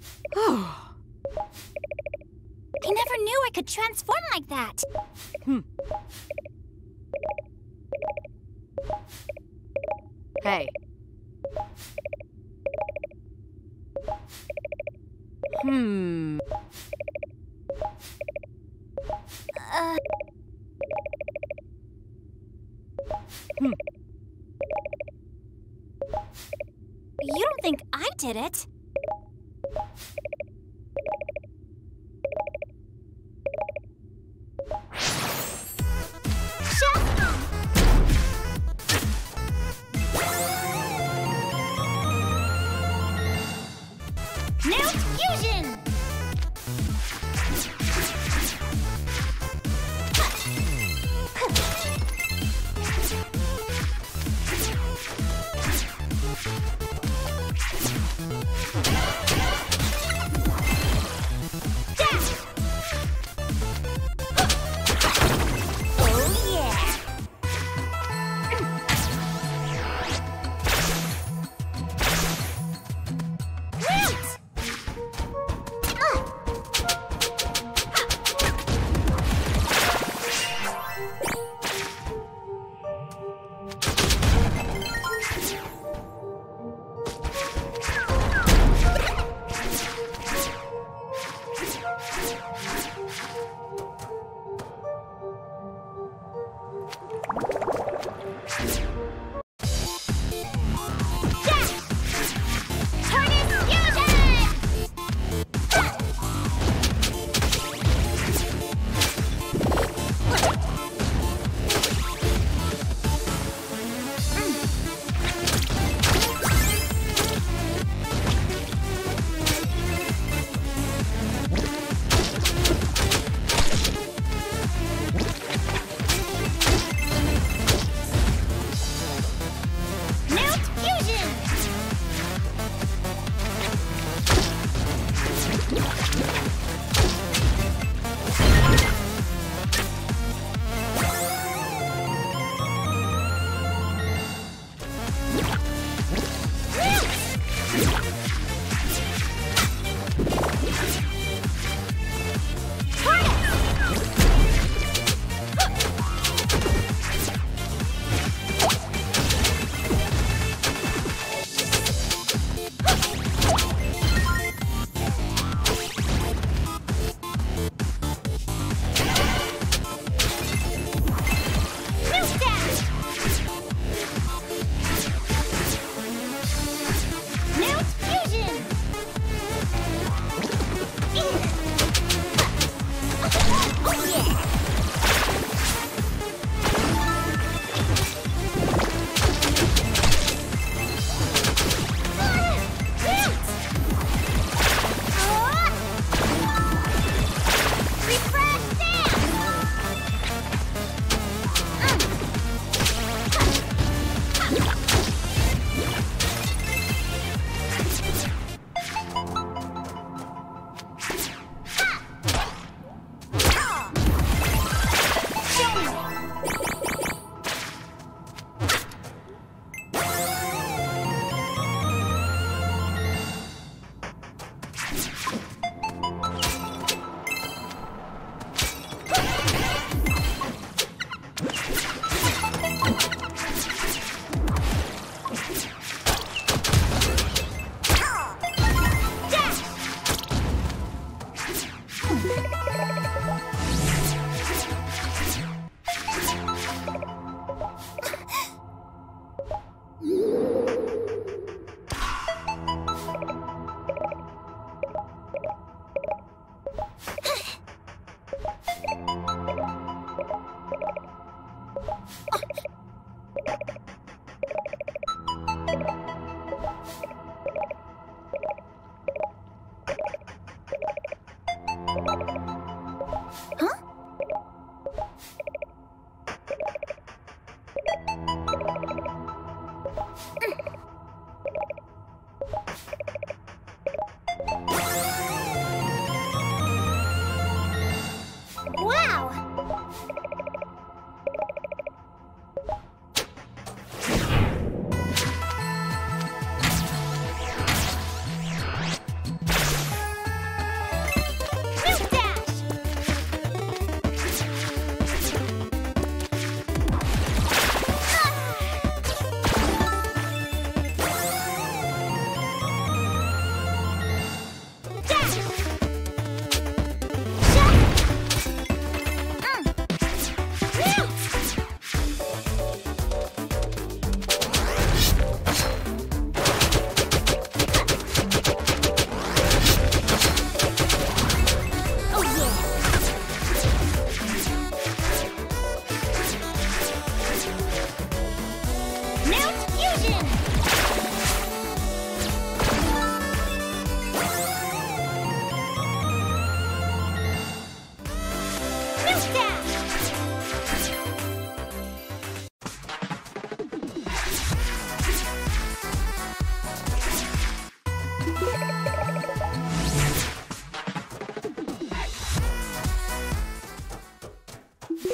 I never knew I could transform like that. Hmm. Hey. Hmm. Uh, Hmm. you don't think I did it?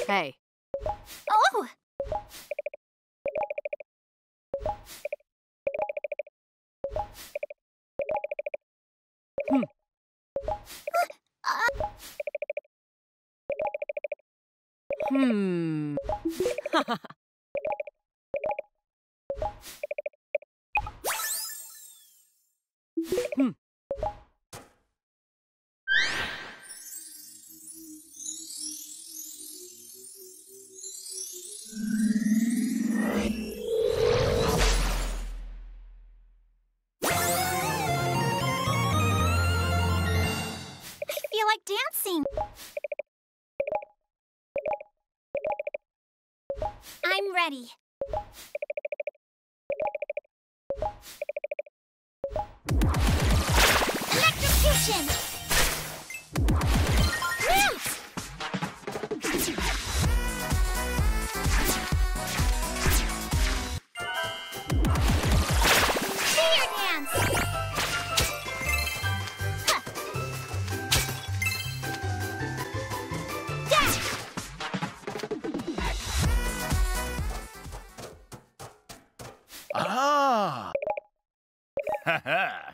Hey. Oh! Hmm. Hmm. hmm. Dancing. I'm ready. Electrocution! Ha ha!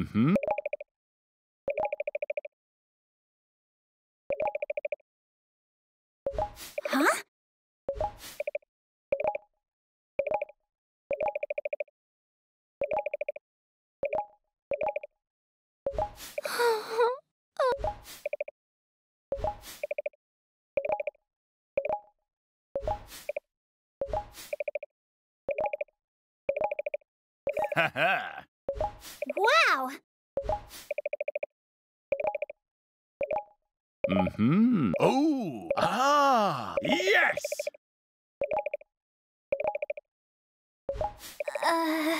Mm-hmm. Huh? Ha ha! Wow! Mm-hmm. Oh! Ah! Yes! Uh...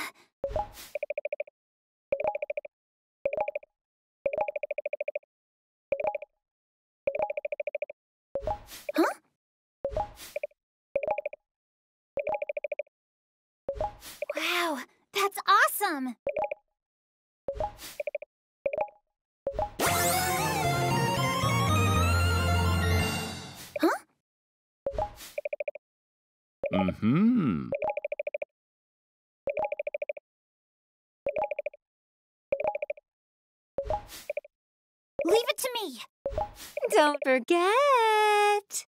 Huh? Wow, that's awesome! Huh? Mm-hmm. Leave it to me! Don't forget!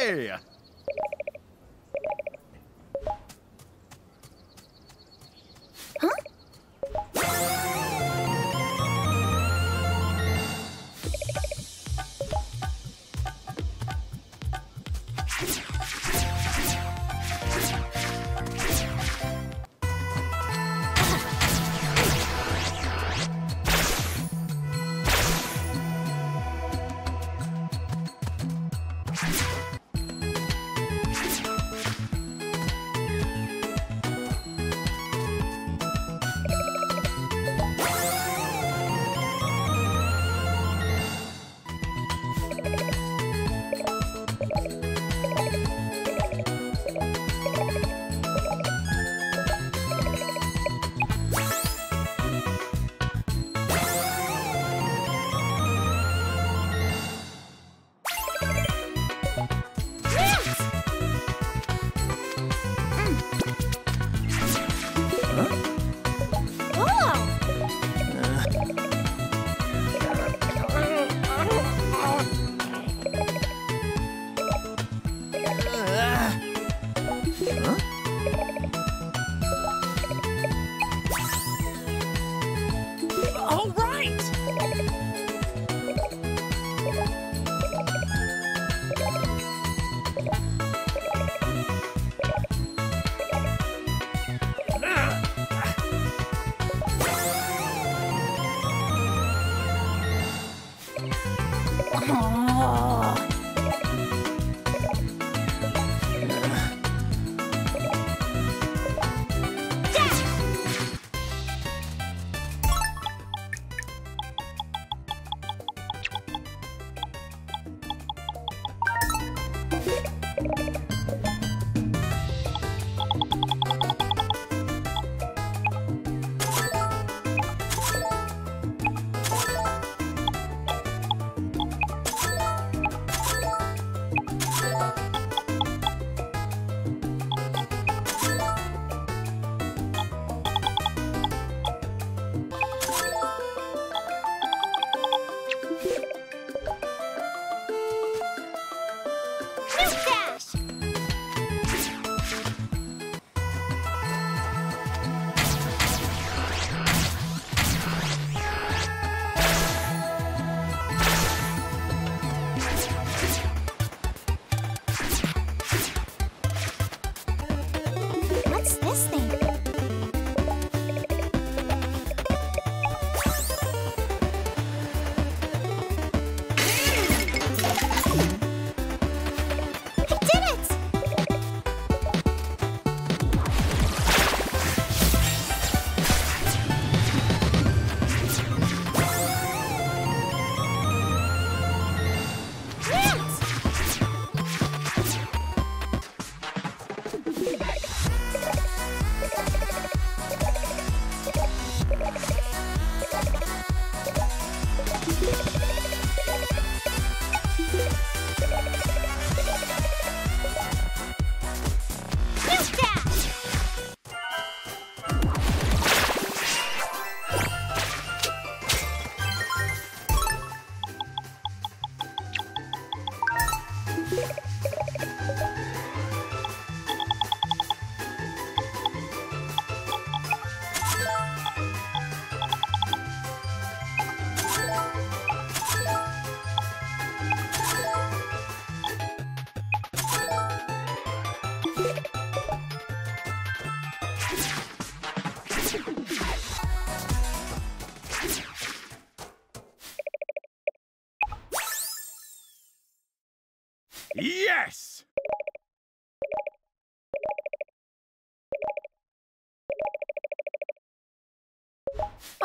Hey!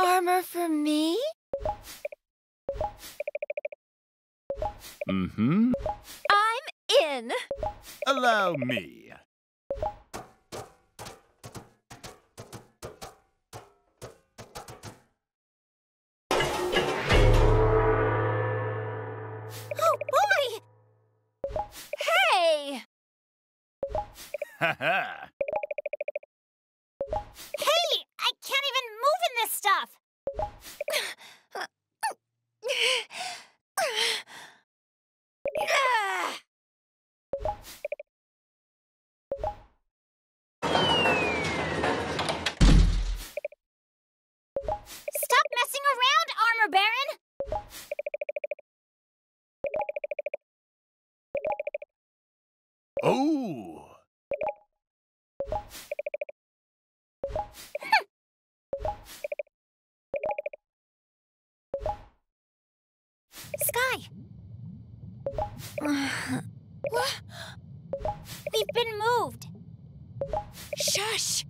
armor for me? Mm-hmm. I'm in. Allow me. Oh, boy! Hey! Ha ha! Shh!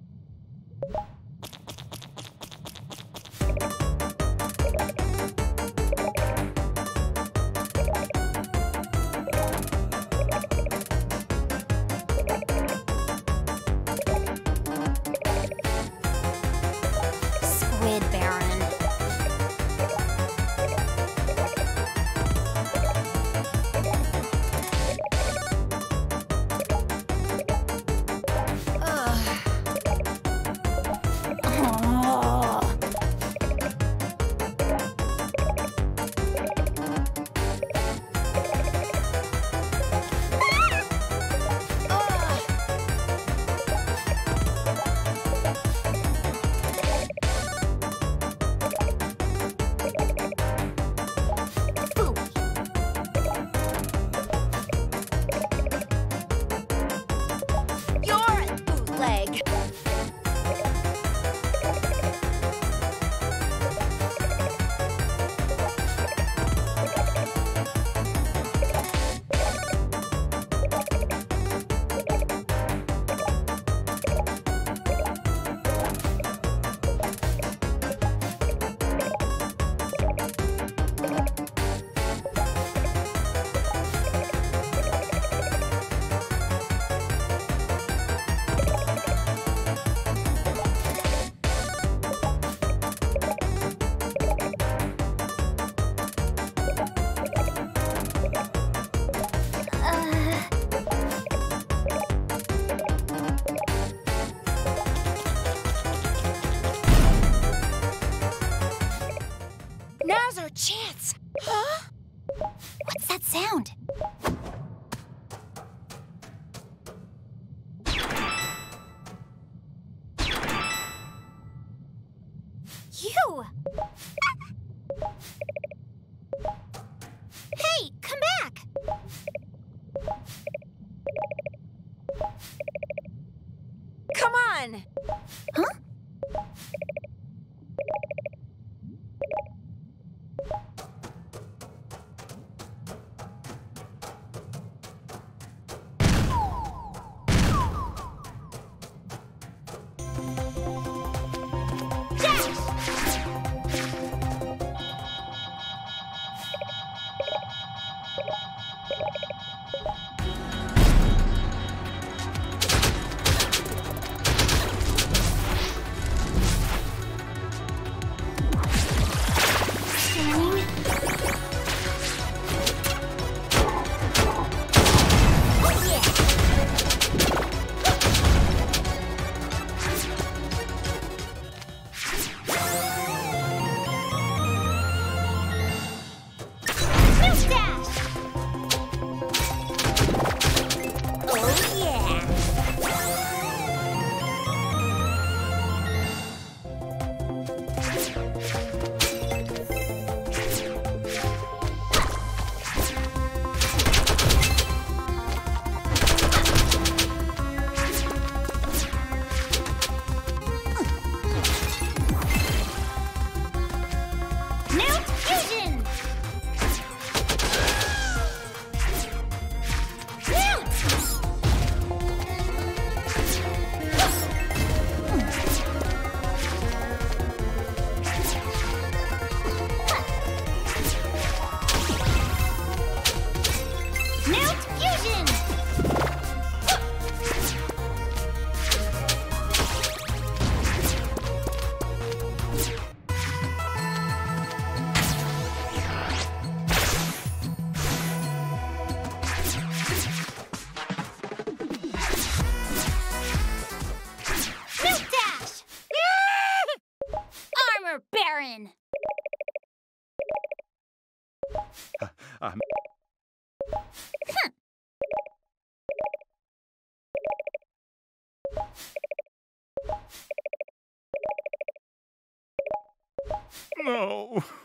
No.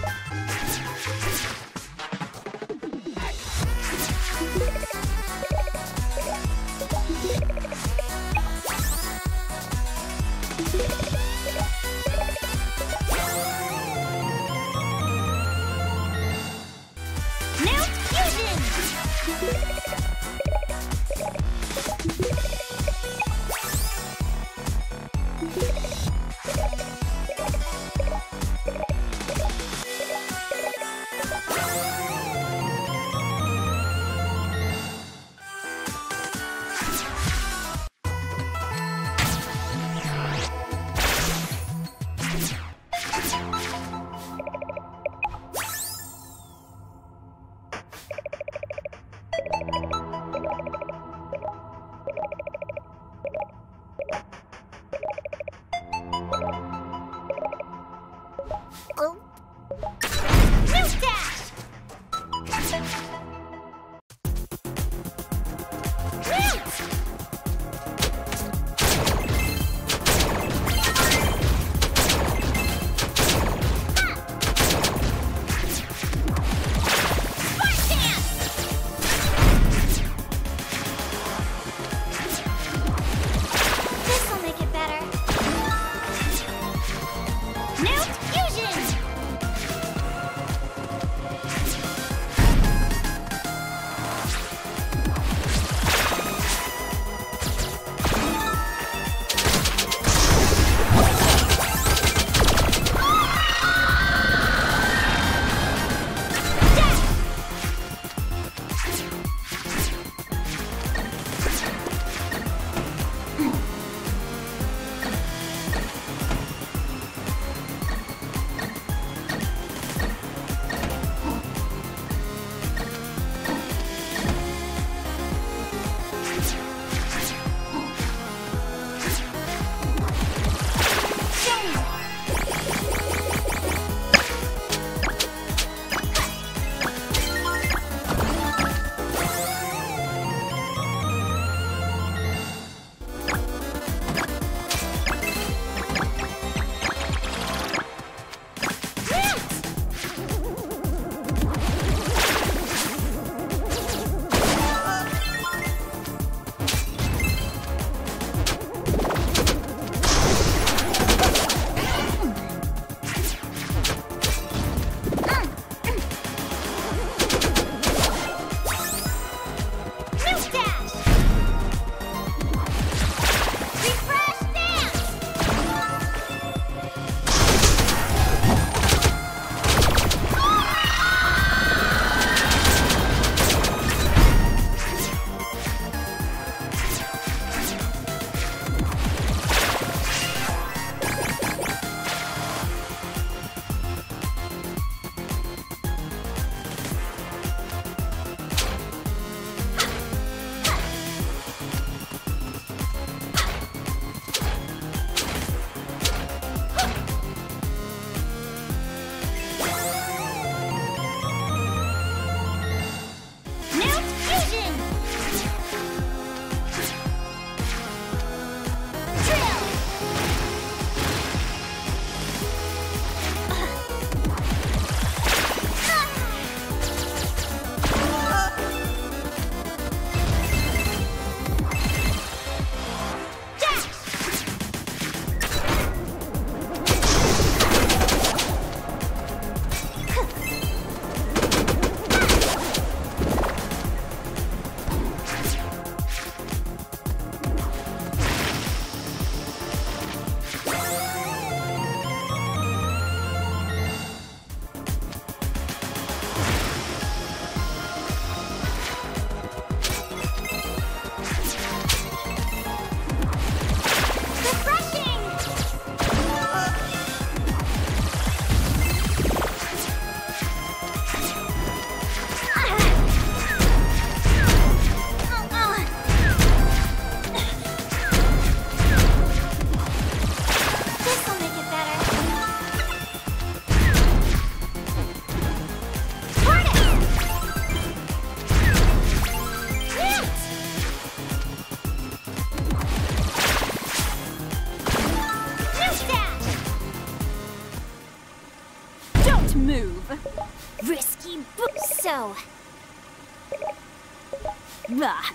you Risky Boots. So. Bah.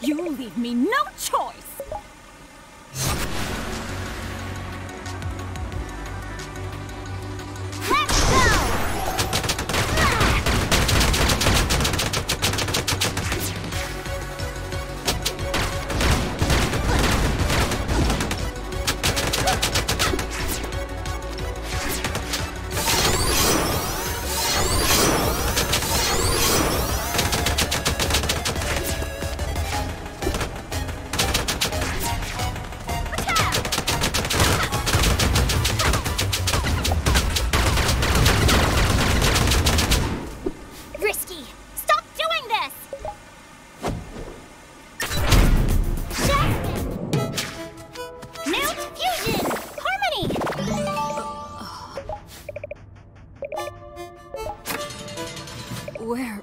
You leave me no choice! where...